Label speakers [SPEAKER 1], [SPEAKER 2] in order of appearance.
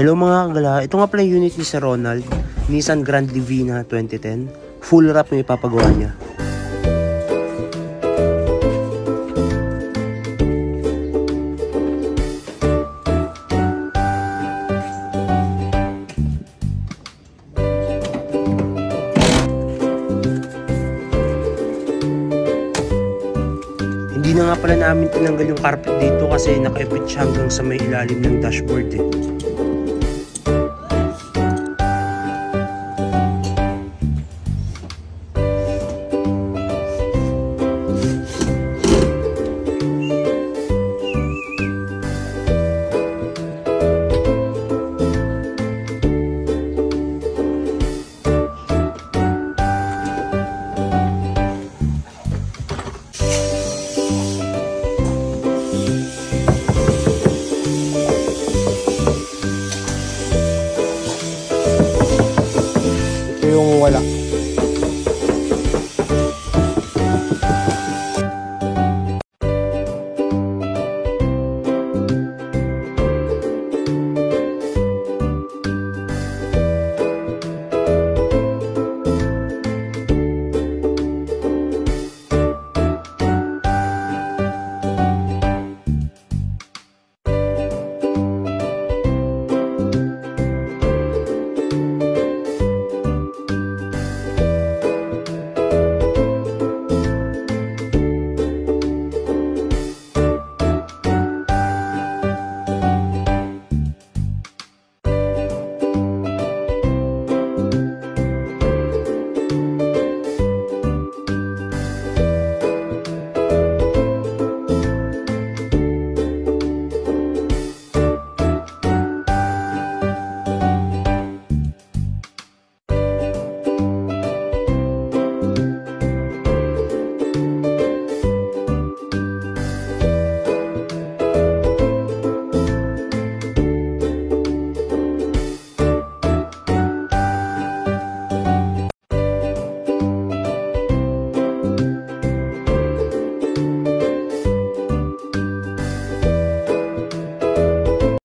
[SPEAKER 1] Hello mga kagala, ito nga pala yung unit ni Sir Ronald, Nissan Grand Livina 2010. Full wrap yung ipapagawa niya. Hindi na nga pala namin tinanggal yung carpet dito kasi nakaipit siya hanggang sa may ilalim ng dashboard eh. escuela.